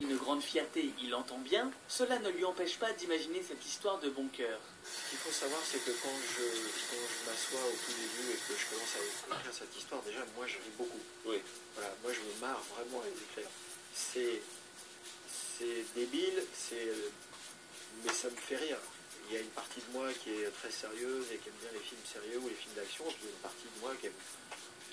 une grande fierté, il entend bien, cela ne lui empêche pas d'imaginer cette histoire de bon cœur. Ce qu'il faut savoir, c'est que quand je, quand je m'assois au tout début et que je commence à écrire cette histoire, déjà, moi, je ris beaucoup. Oui. Voilà, moi, je me marre vraiment à les écrire. C'est, c'est débile, c'est, mais ça me fait rire. Il y a une partie de moi qui est très sérieuse et qui aime bien les films sérieux ou les films d'action. Puis il y a une partie de moi qui aime,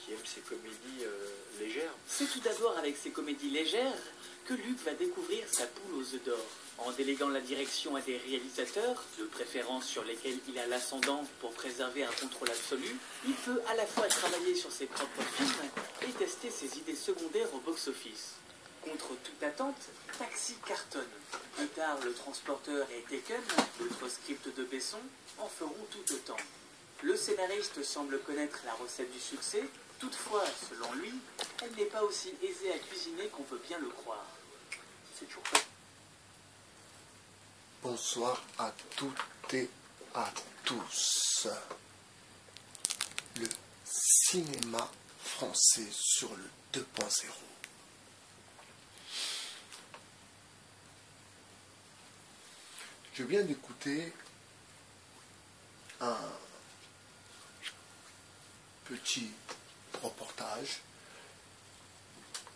qui aime comédies euh, légères. C'est tout d'abord avec ces comédies légères que Luc va découvrir sa poule aux œufs d'or. En déléguant la direction à des réalisateurs, de préférence sur lesquels il a l'ascendant pour préserver un contrôle absolu, il peut à la fois travailler sur ses propres films et tester ses idées secondaires au box-office. Contre toute attente, Taxi cartonne. Plus tard, Le Transporteur et Taken, d'autres scripts de Besson, en feront tout autant. Le scénariste semble connaître la recette du succès, toutefois, selon lui, elle n'est pas aussi aisée à cuisiner qu'on peut bien le croire. C'est toujours Bonsoir à toutes et à tous. Le cinéma français sur le 2.0. Je viens d'écouter un petit reportage.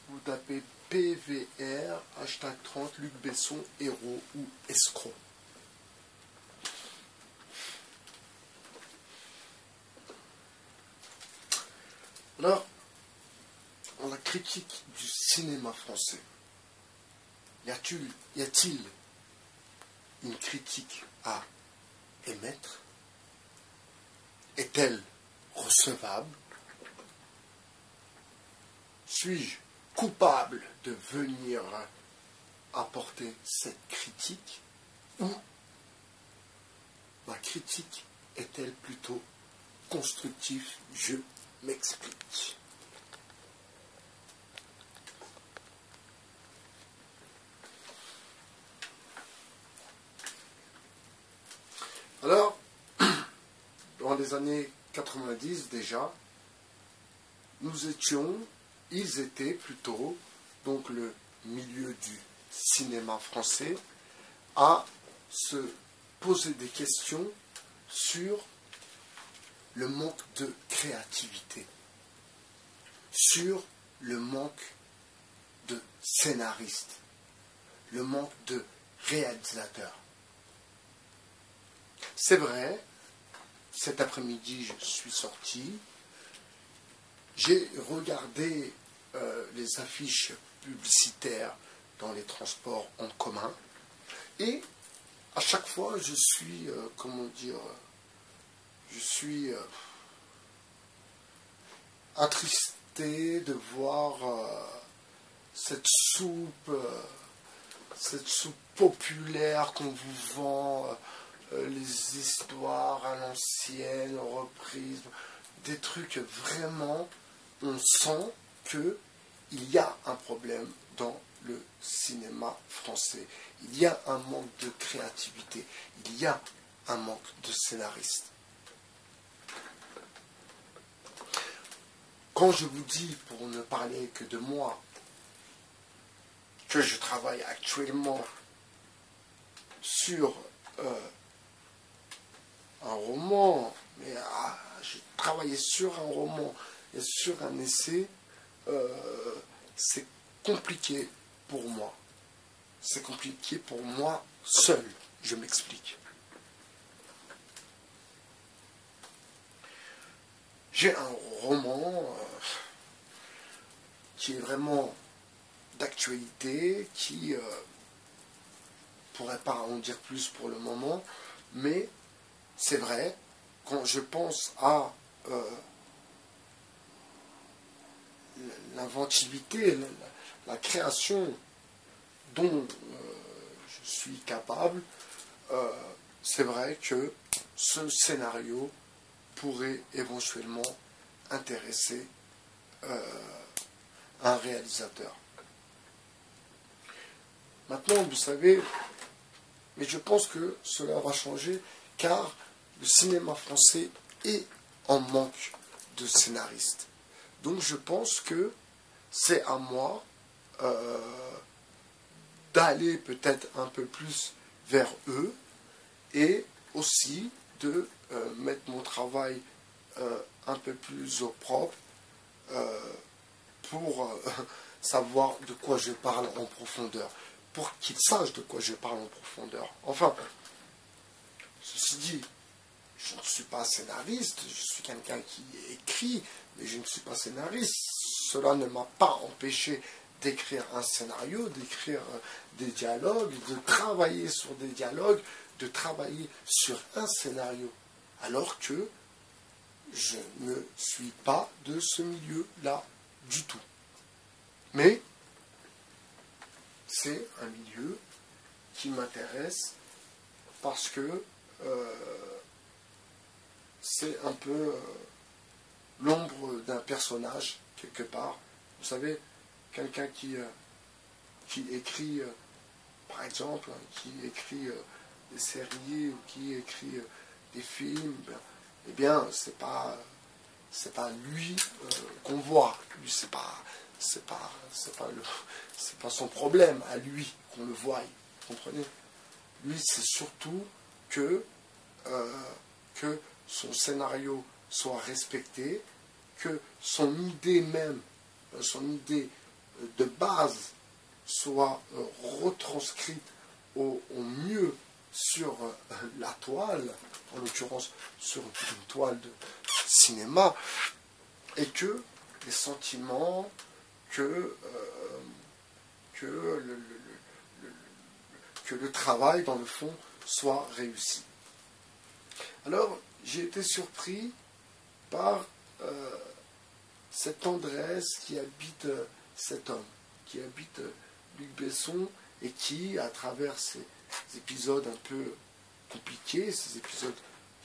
Vous tapez PVR, hashtag 30, Luc Besson, héros ou escroc. Alors, dans la critique du cinéma français, y a-t-il une critique à émettre? Est-elle recevable? Suis-je coupable de venir apporter cette critique ou ma critique est-elle plutôt constructive? Je m'explique. Alors, dans les années 90 déjà, nous étions, ils étaient plutôt, donc le milieu du cinéma français, à se poser des questions sur le manque de créativité, sur le manque de scénaristes, le manque de réalisateurs. C'est vrai, cet après-midi, je suis sorti, j'ai regardé euh, les affiches publicitaires dans les transports en commun, et à chaque fois, je suis, euh, comment dire, je suis euh, attristé de voir cette soupe, cette soupe populaire qu'on vous vend, les histoires à l'ancienne, reprises, des trucs vraiment, on sent que il y a un problème dans le cinéma français. Il y a un manque de créativité, il y a un manque de scénaristes. Quand je vous dis, pour ne parler que de moi, que je travaille actuellement sur euh, un roman, mais ah, j'ai travaillé sur un roman sur un essai, euh, c'est compliqué pour moi. C'est compliqué pour moi seul, je m'explique. J'ai un roman euh, qui est vraiment d'actualité, qui euh, pourrait pas en dire plus pour le moment, mais c'est vrai, quand je pense à l'inventivité, la, création dont euh, je suis capable, euh, c'est vrai que ce scénario pourrait éventuellement intéresser euh, un réalisateur. Maintenant, vous savez, mais je pense que cela va changer car le cinéma français est en manque de scénaristes. Donc je pense que c'est à moi euh, d'aller peut-être un peu plus vers eux et aussi de euh, mettre mon travail euh, un peu plus au propre pour savoir de quoi je parle en profondeur, pour qu'ils sachent de quoi je parle en profondeur. Enfin, ceci dit, je ne suis pas scénariste, je suis quelqu'un qui écrit, mais je ne suis pas scénariste. Cela ne m'a pas empêché d'écrire un scénario, d'écrire des dialogues, de travailler sur des dialogues, de travailler sur un scénario, alors que je ne suis pas de ce milieu-là du tout. Mais c'est un milieu qui m'intéresse parce que euh, c'est un peu euh, l'ombre d'un personnage quelque part. Vous savez, quelqu'un qui, euh, qui écrit, par exemple, qui écrit des séries ou qui écrit euh, des films, ben, eh bien, c'est pas pas lui euh, qu'on voit. Lui, c'est pas pas pas pas son problème à lui qu'on le voie. Vous comprenez? Lui, c'est surtout que euh, que son scénario soit respecté, que son idée même, son idée de base soit retranscrite au, mieux sur euh, la toile, en l'occurrence sur une toile de cinéma, et que les sentiments, que, euh, que, le, que le travail, dans le fond, soit réussi. Alors, j'ai été surpris par euh, cette tendresse qui habite cet homme, qui habite Luc Besson, et qui, à travers ses, épisodes un peu compliqués, ces épisodes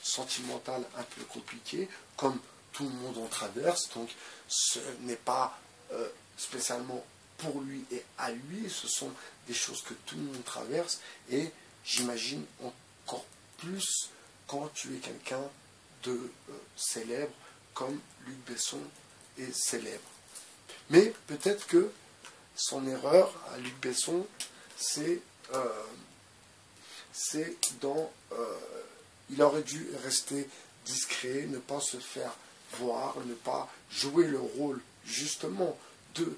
sentimentaux un peu compliqués, comme tout le monde en traverse. Donc ce n'est pas euh, spécialement pour lui et à lui, ce sont des choses que tout le monde traverse. Et j'imagine encore plus quand tu es quelqu'un de euh, célèbre, comme Luc Besson est célèbre. Mais peut-être que son erreur à Luc Besson, c'est euh, dans... Euh, il aurait dû rester discret, ne pas se faire voir, ne pas jouer le rôle justement de,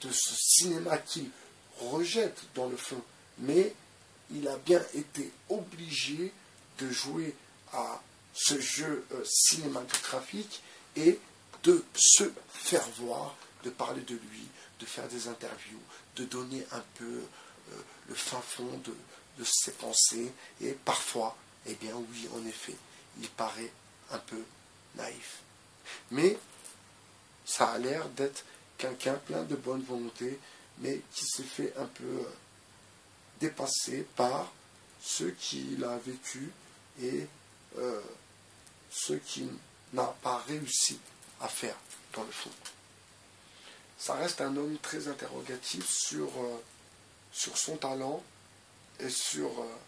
de ce cinéma qu'il rejette dans le fond. Mais il a bien été obligé de jouer à ce jeu euh, cinématographique et de se faire voir, de parler de lui, de faire des interviews, de donner un peu euh, le fin fond de, ses pensées, et parfois, eh bien oui, en effet, il paraît un peu naïf. Mais ça a l'air d'être quelqu'un plein de bonne volonté, mais qui s'est fait un peu dépasser par ce qu'il a vécu et euh, ce qu'il n'a pas réussi à faire dans le fond. Ça reste un homme très interrogatif sur, euh, sur son talent, et sur, euh,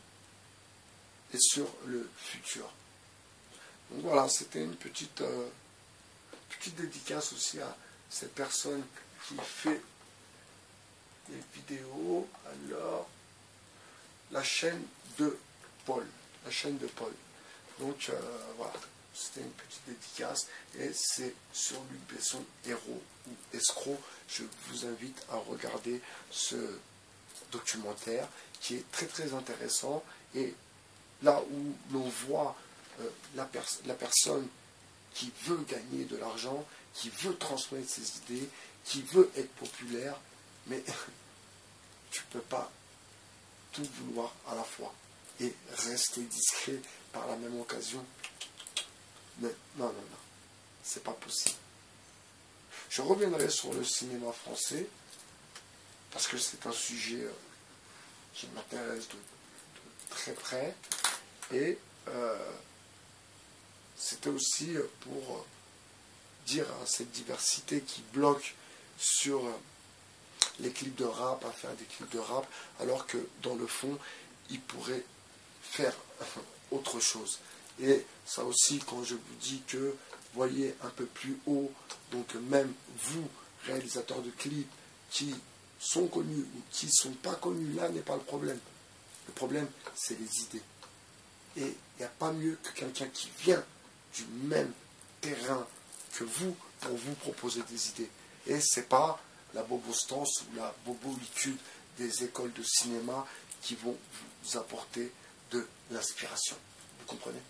et sur le futur. Donc voilà, c'était une petite, petite dédicace aussi à cette personne qui fait des vidéos. Alors, la chaîne de Paul. La chaîne de Paul. Donc euh, voilà, c'était une petite dédicace et c'est sur Luc Besson, héros ou escroc. Je vous invite à regarder ce documentaire qui est très très intéressant et là où l'on voit euh, la, la personne qui veut gagner de l'argent, qui veut transmettre ses idées, qui veut être populaire, mais tu ne peux pas tout vouloir à la fois et rester discret par la même occasion. Mais non, non, non, c'est pas possible. Je reviendrai sur le cinéma français parce que c'est un sujet euh, qui m'intéresse de, très près. Et euh, c'était aussi pour dire à cette diversité qui bloque sur les clips de rap, à faire des clips de rap, alors que dans le fond, ils pourraient faire autre chose. Et ça aussi, quand je vous dis que voyez un peu plus haut, donc même vous, réalisateurs de clips, qui sont connus ou qui ne sont pas connus, là n'est pas le problème. Le problème, c'est les idées. Et il n'y a pas mieux que quelqu'un qui vient du même terrain que vous pour vous proposer des idées. Et ce n'est pas la bobostance ou la bobolitude des écoles de cinéma qui vont vous apporter de l'inspiration. Vous comprenez?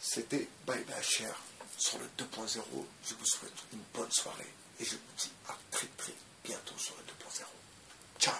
C'était Bye Bye Cher sur le 2.0. Je vous souhaite une bonne soirée et je vous dis à très très bientôt sur le 2.0. Ciao